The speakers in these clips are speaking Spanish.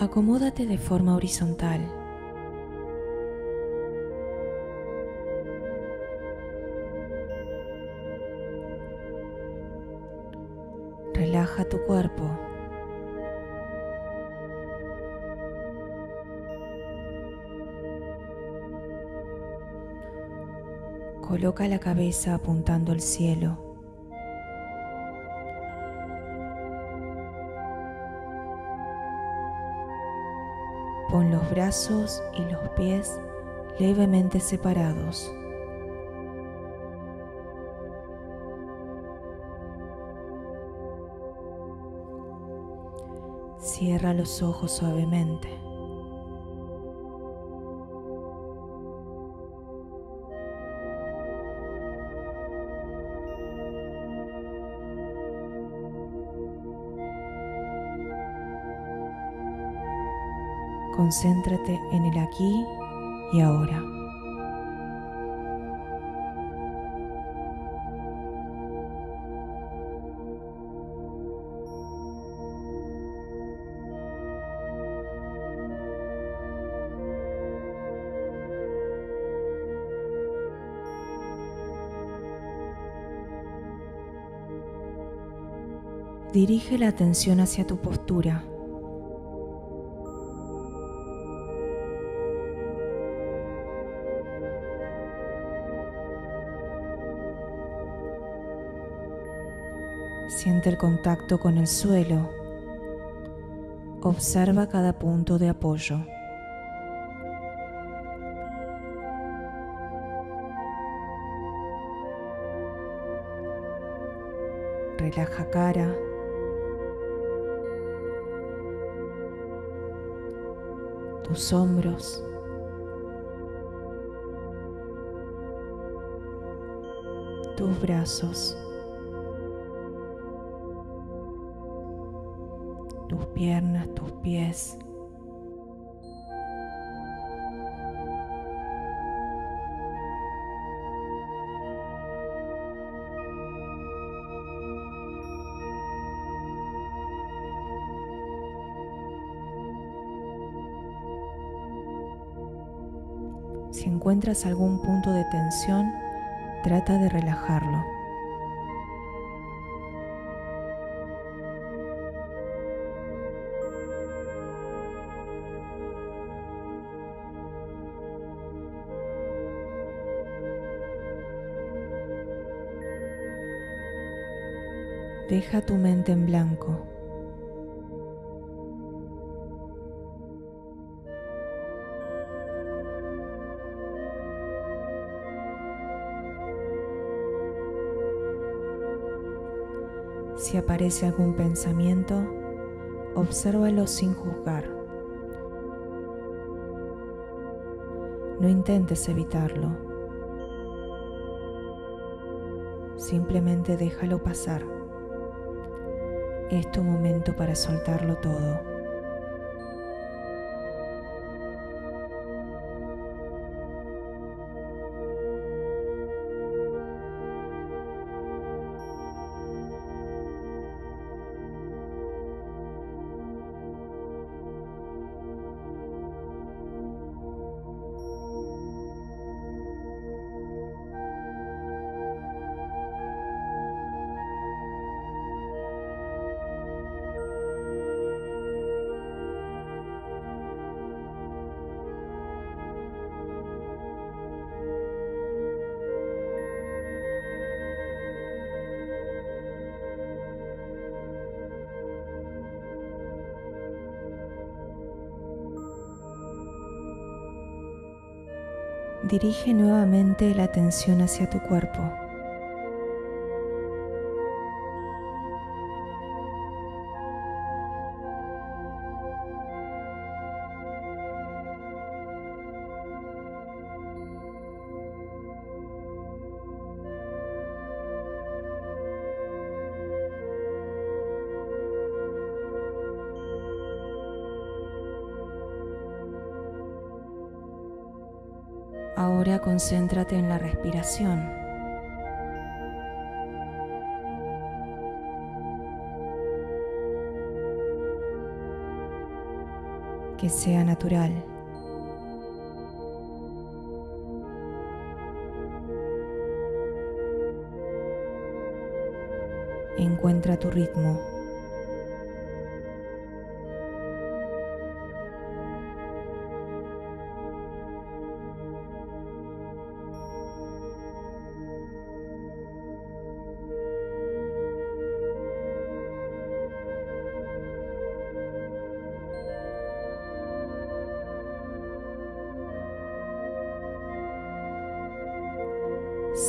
Acomódate de forma horizontal. Relaja tu cuerpo. Coloca la cabeza apuntando al cielo. Pon los brazos y los pies levemente separados. Cierra los ojos suavemente. Concéntrate en el aquí y ahora. Dirige la atención hacia tu postura. Siente el contacto con el suelo. Observa cada punto de apoyo. Relaja cara. Tus hombros. Tus brazos. Tus piernas, tus pies. Si encuentras algún punto de tensión, trata de relajarlo. Deja tu mente en blanco. Si aparece algún pensamiento, obsérvalo sin juzgar. No intentes evitarlo. Simplemente déjalo pasar. Es tu momento para soltarlo todo. Dirige nuevamente la atención hacia tu cuerpo. Ahora concéntrate en la respiración. que sea natural. Encuentra tu ritmo.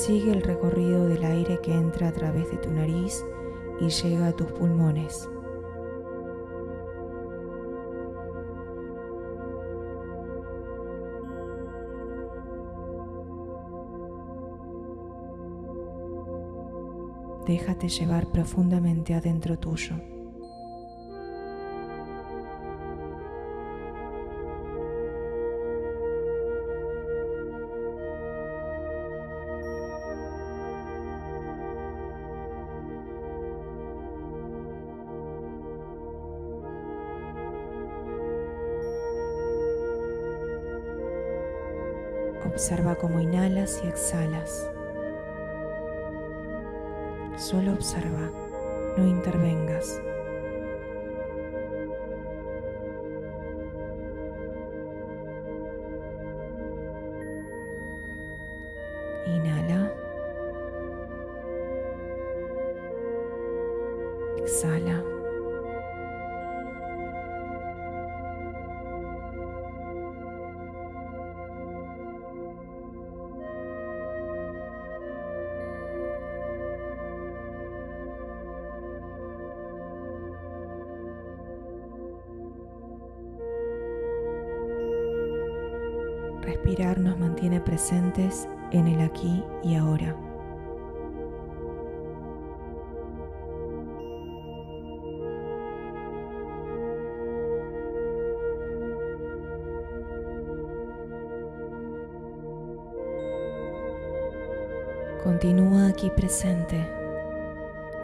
Sigue el recorrido del aire que entra a través de tu nariz y llega a tus pulmones. Déjate llevar profundamente adentro tuyo. Observa cómo inhalas y exhalas. Solo observa, no intervengas. Inhala. Exhala. Respirar nos mantiene presentes en el aquí y ahora. Continúa aquí presente,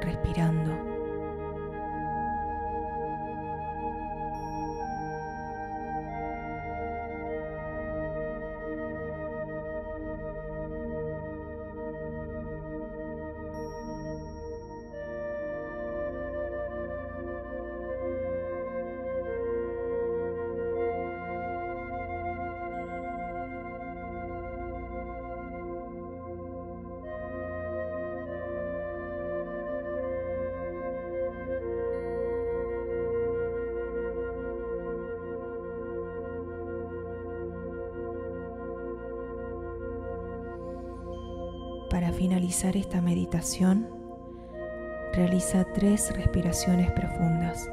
respirando. Finalizar esta meditación, realiza tres respiraciones profundas.